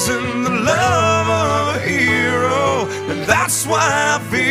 isn't the love of a hero, and that's why I feel.